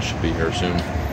should be here soon.